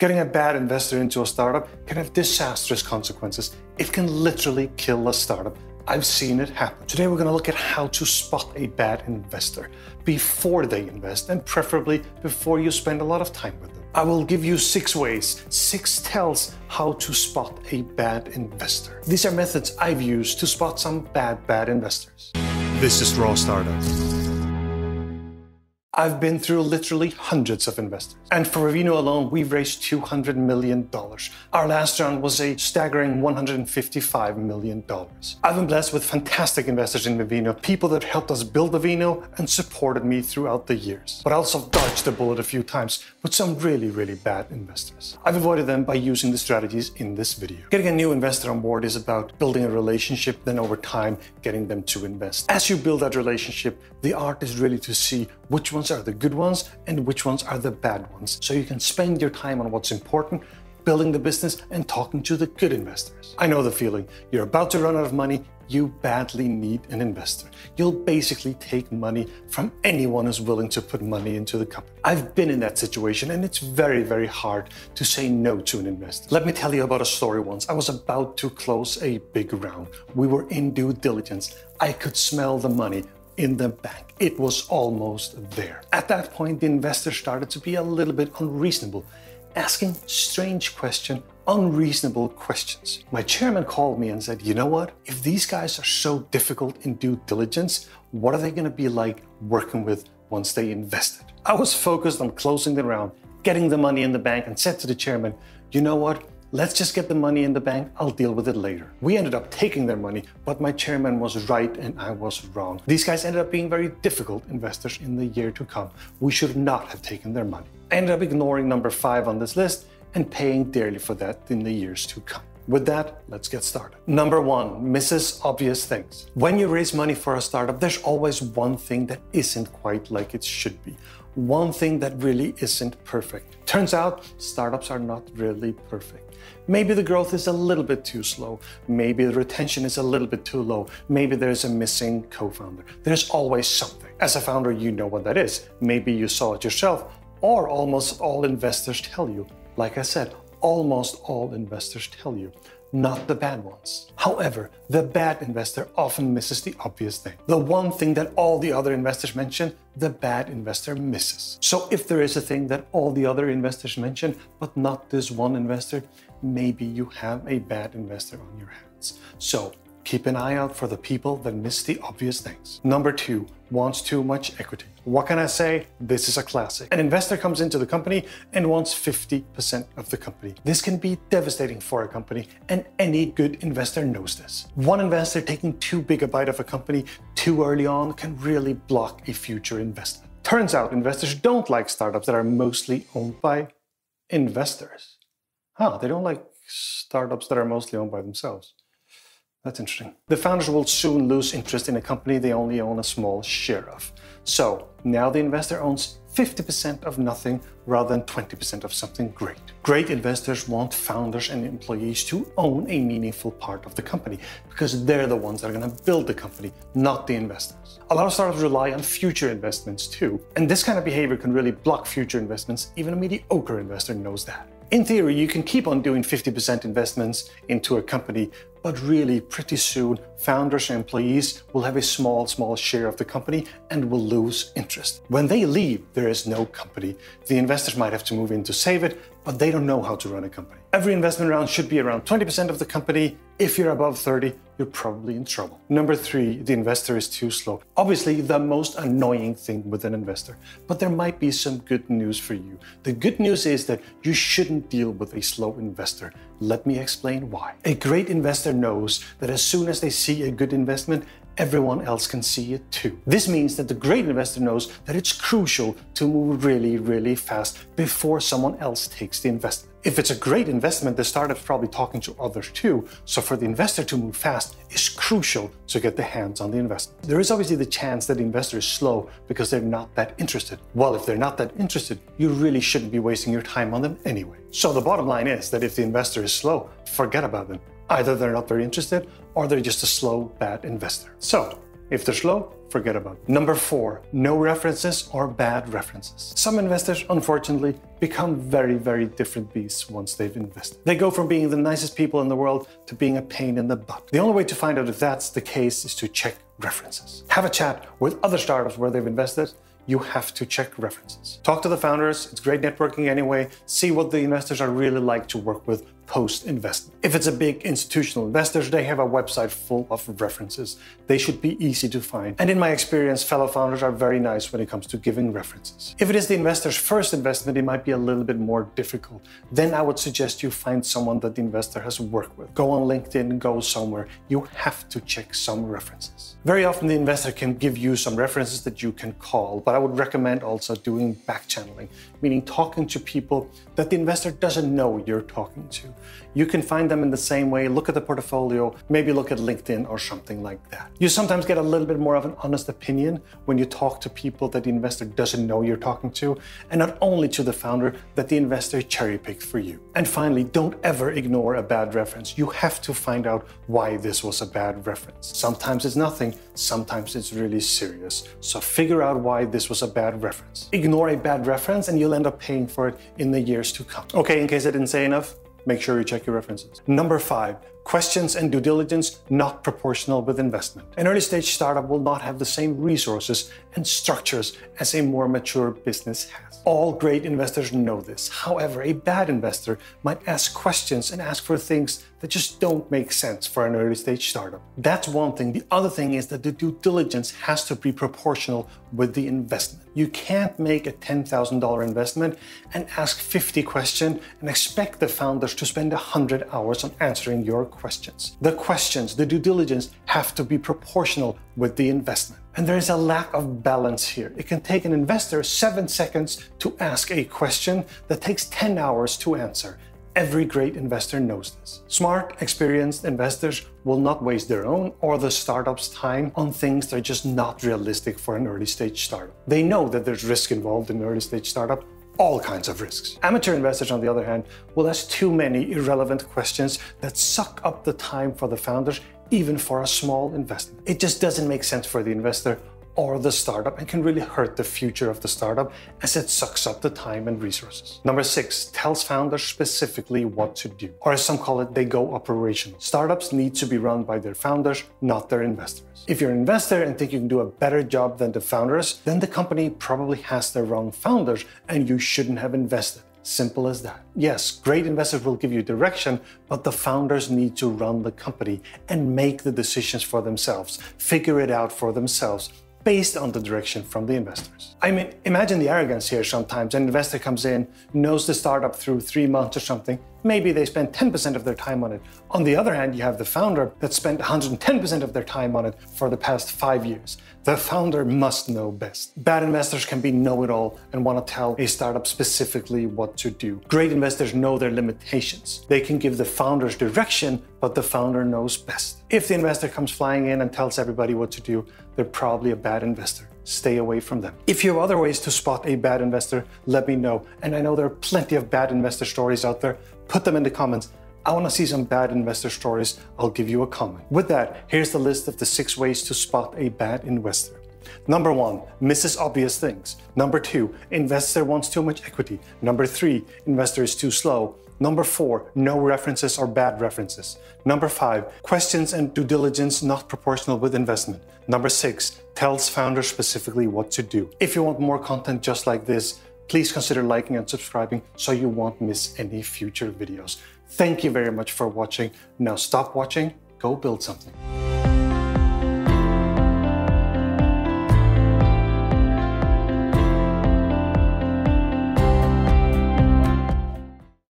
Getting a bad investor into a startup can have disastrous consequences. It can literally kill a startup. I've seen it happen. Today, we're going to look at how to spot a bad investor before they invest and preferably before you spend a lot of time with them. I will give you six ways, six tells how to spot a bad investor. These are methods I've used to spot some bad, bad investors. This is Raw Startup. I've been through literally hundreds of investors. And for Vivino alone, we've raised $200 million. Our last round was a staggering $155 million. I've been blessed with fantastic investors in Vivino, people that helped us build Vivino and supported me throughout the years. But I also dodged the bullet a few times with some really, really bad investors. I've avoided them by using the strategies in this video. Getting a new investor on board is about building a relationship, then over time, getting them to invest. As you build that relationship, the art is really to see which ones are the good ones and which ones are the bad ones. So you can spend your time on what's important, building the business and talking to the good investors. I know the feeling. You're about to run out of money. You badly need an investor. You'll basically take money from anyone who's willing to put money into the company. I've been in that situation and it's very, very hard to say no to an investor. Let me tell you about a story once. I was about to close a big round. We were in due diligence. I could smell the money in the bank. It was almost there. At that point, the investor started to be a little bit unreasonable, asking strange questions, unreasonable questions. My chairman called me and said, You know what? If these guys are so difficult in due diligence, what are they going to be like working with once they invested? I was focused on closing the round, getting the money in the bank, and said to the chairman, You know what? Let's just get the money in the bank, I'll deal with it later. We ended up taking their money, but my chairman was right and I was wrong. These guys ended up being very difficult investors in the year to come. We should not have taken their money. I ended up ignoring number five on this list and paying dearly for that in the years to come. With that, let's get started. Number one, misses obvious things. When you raise money for a startup, there's always one thing that isn't quite like it should be. One thing that really isn't perfect. Turns out, startups are not really perfect. Maybe the growth is a little bit too slow. Maybe the retention is a little bit too low. Maybe there's a missing co founder. There's always something. As a founder, you know what that is. Maybe you saw it yourself, or almost all investors tell you. Like I said, almost all investors tell you not the bad ones. However, the bad investor often misses the obvious thing. The one thing that all the other investors mention, the bad investor misses. So if there is a thing that all the other investors mention, but not this one investor, maybe you have a bad investor on your hands. So keep an eye out for the people that miss the obvious things. Number two, wants too much equity. What can I say? This is a classic. An investor comes into the company and wants 50% of the company. This can be devastating for a company, and any good investor knows this. One investor taking too big a bite of a company too early on can really block a future investment. Turns out investors don't like startups that are mostly owned by investors. Huh, they don't like startups that are mostly owned by themselves. That's interesting. The founders will soon lose interest in a company they only own a small share of. So now the investor owns 50% of nothing rather than 20% of something great. Great investors want founders and employees to own a meaningful part of the company because they're the ones that are going to build the company, not the investors. A lot of startups rely on future investments too, and this kind of behavior can really block future investments. Even a mediocre investor knows that. In theory, you can keep on doing 50% investments into a company but really, pretty soon, founders and employees will have a small, small share of the company and will lose interest. When they leave, there is no company. The investors might have to move in to save it, but they don't know how to run a company. Every investment round should be around 20% of the company. If you're above 30, you're probably in trouble. Number three, the investor is too slow. Obviously, the most annoying thing with an investor, but there might be some good news for you. The good news is that you shouldn't deal with a slow investor. Let me explain why. A great investor knows that as soon as they see a good investment, everyone else can see it too. This means that the great investor knows that it's crucial to move really, really fast before someone else takes the investment. If it's a great investment, the startup's probably talking to others too. So for the investor to move fast is crucial to get the hands on the investment. There is obviously the chance that the investor is slow because they're not that interested. Well, if they're not that interested, you really shouldn't be wasting your time on them anyway. So the bottom line is that if the investor is slow, forget about them. Either they're not very interested or they're just a slow, bad investor. So If they're slow, forget about it. Number four, no references or bad references. Some investors, unfortunately, become very, very different beasts once they've invested. They go from being the nicest people in the world to being a pain in the butt. The only way to find out if that's the case is to check references. Have a chat with other startups where they've invested you have to check references. Talk to the founders, it's great networking anyway. See what the investors are really like to work with post investment. If it's a big institutional investor, they have a website full of references. They should be easy to find. And in my experience, fellow founders are very nice when it comes to giving references. If it is the investor's first investment, it might be a little bit more difficult. Then I would suggest you find someone that the investor has worked with. Go on LinkedIn, go somewhere. You have to check some references. Very often the investor can give you some references that you can call, but I would recommend also doing back channeling, meaning talking to people that the investor doesn't know you're talking to. You can find them in the same way, look at the portfolio, maybe look at LinkedIn or something like that. You sometimes get a little bit more of an honest opinion when you talk to people that the investor doesn't know you're talking to, and not only to the founder that the investor cherry picked for you. And finally, don't ever ignore a bad reference. You have to find out why this was a bad reference. Sometimes it's nothing, sometimes it's really serious. So figure out why this was a bad reference. Ignore a bad reference and you'll end up paying for it in the years to come. Okay, in case I didn't say enough, make sure you check your references. Number five, questions and due diligence not proportional with investment. An early stage startup will not have the same resources and structures as a more mature business has. All great investors know this. However, a bad investor might ask questions and ask for things that just don't make sense for an early stage startup. That's one thing. The other thing is that the due diligence has to be proportional with the investment. You can't make a $10,000 investment and ask 50 questions and expect the founders to spend 100 hours on answering your questions. The questions, the due diligence have to be proportional with the investment. And there is a lack of balance here. It can take an investor seven seconds to ask a question that takes 10 hours to answer. Every great investor knows this. Smart, experienced investors will not waste their own or the startup's time on things that are just not realistic for an early stage startup. They know that there's risk involved in an early stage startup, all kinds of risks. Amateur investors, on the other hand, will ask too many irrelevant questions that suck up the time for the founders, even for a small investment. It just doesn't make sense for the investor or the startup and can really hurt the future of the startup as it sucks up the time and resources. Number six, tells founders specifically what to do, or as some call it, they go operational. Startups need to be run by their founders, not their investors. If you're an investor and think you can do a better job than the founders, then the company probably has the wrong founders and you shouldn't have invested. Simple as that. Yes, great investors will give you direction, but the founders need to run the company and make the decisions for themselves, figure it out for themselves, based on the direction from the investors. I mean, imagine the arrogance here sometimes. An investor comes in, knows the startup through three months or something, maybe they spend 10% of their time on it. On the other hand, you have the founder that spent 110% of their time on it for the past five years. The founder must know best. Bad investors can be know-it-all and want to tell a startup specifically what to do. Great investors know their limitations. They can give the founders direction, but the founder knows best. If the investor comes flying in and tells everybody what to do, they're probably a bad investor stay away from them. If you have other ways to spot a bad investor, let me know. And I know there are plenty of bad investor stories out there. Put them in the comments. I want to see some bad investor stories. I'll give you a comment. With that, here's the list of the six ways to spot a bad investor. Number one, misses obvious things. Number two, investor wants too much equity. Number three, investor is too slow. Number four, no references or bad references. Number five, questions and due diligence not proportional with investment. Number six, tells founders specifically what to do. If you want more content just like this, please consider liking and subscribing so you won't miss any future videos. Thank you very much for watching. Now stop watching, go build something.